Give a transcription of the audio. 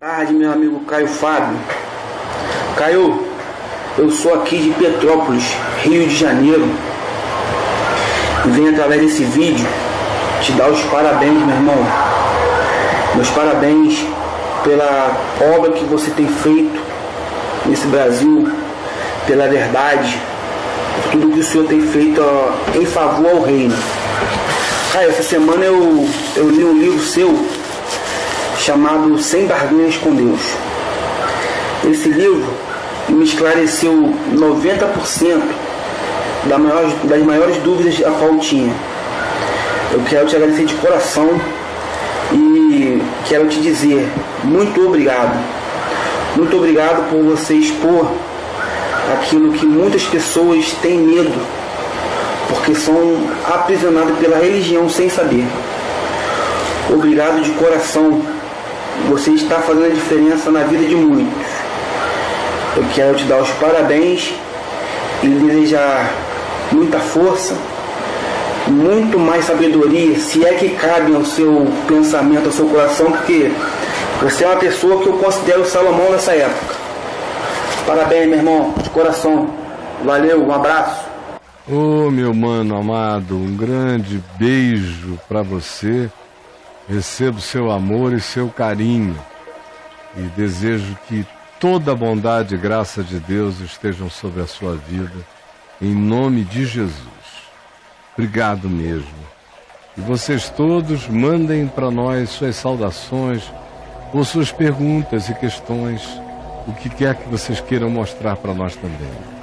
tarde, meu amigo Caio Fábio. Caio, eu sou aqui de Petrópolis, Rio de Janeiro. E venho através desse vídeo te dar os parabéns, meu irmão. Meus parabéns pela obra que você tem feito nesse Brasil, pela verdade, por tudo que o Senhor tem feito ó, em favor ao reino. Caio, essa semana eu, eu li um livro seu chamado Sem Barganhas com Deus. Esse livro me esclareceu 90% das maiores, das maiores dúvidas a qual tinha. Eu quero te agradecer de coração e quero te dizer muito obrigado. Muito obrigado por você expor aquilo que muitas pessoas têm medo, porque são aprisionadas pela religião sem saber. Obrigado de coração. Você está fazendo a diferença na vida de muitos. Eu quero te dar os parabéns e desejar muita força, muito mais sabedoria, se é que cabe ao seu pensamento, ao seu coração, porque você é uma pessoa que eu considero Salomão nessa época. Parabéns, meu irmão, de coração. Valeu, um abraço. Ô oh, meu mano amado, um grande beijo para você. Recebo seu amor e seu carinho e desejo que toda a bondade e graça de Deus estejam sobre a sua vida, em nome de Jesus. Obrigado mesmo. E vocês todos mandem para nós suas saudações ou suas perguntas e questões, o que quer que vocês queiram mostrar para nós também.